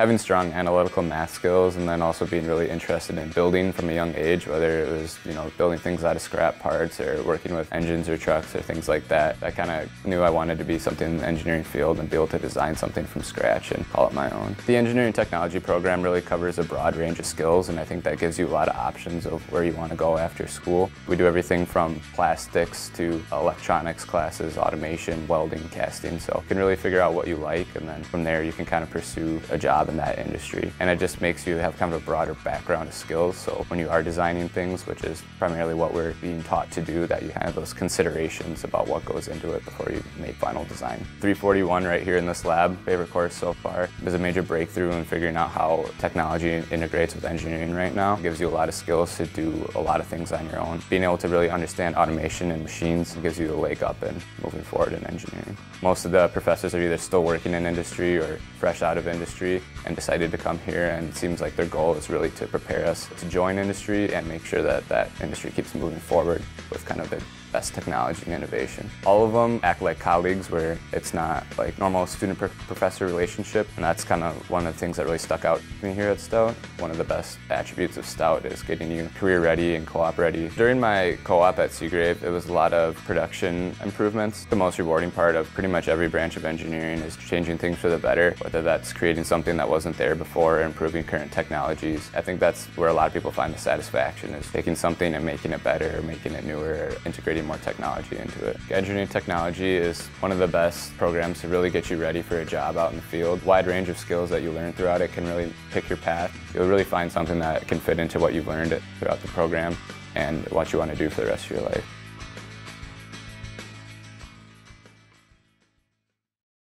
Having strong analytical math skills and then also being really interested in building from a young age, whether it was, you know, building things out of scrap parts or working with engines or trucks or things like that. I kind of knew I wanted to be something in the engineering field and be able to design something from scratch and call it my own. The engineering technology program really covers a broad range of skills and I think that gives you a lot of options of where you want to go after school. We do everything from plastics to electronics classes, automation, welding, casting, so you can really figure out what you like and then from there you can kind of pursue a job in that industry. And it just makes you have kind of a broader background of skills, so when you are designing things, which is primarily what we're being taught to do, that you have those considerations about what goes into it before you make final design. 341 right here in this lab, favorite course so far, is a major breakthrough in figuring out how technology integrates with engineering right now. It gives you a lot of skills to do a lot of things on your own. Being able to really understand automation and machines gives you a leg up in moving forward in engineering. Most of the professors are either still working in industry or fresh out of industry and decided to come here and it seems like their goal is really to prepare us to join industry and make sure that that industry keeps moving forward with kind of the best technology and innovation. All of them act like colleagues where it's not like normal student-professor relationship and that's kind of one of the things that really stuck out to me here at Stout. One of the best attributes of Stout is getting you career ready and co-op ready. During my co-op at Seagrave, it was a lot of production improvements. The most rewarding part of pretty much every branch of engineering is changing things for the better, whether that's creating something that wasn't there before or improving current technologies. I think that's where a lot of people find the satisfaction is taking something and making it better, making it newer, integrating more technology into it. Engineering technology is one of the best programs to really get you ready for a job out in the field. Wide range of skills that you learn throughout it can really pick your path. You'll really find something that can fit into what you've learned throughout the program and what you want to do for the rest of your life.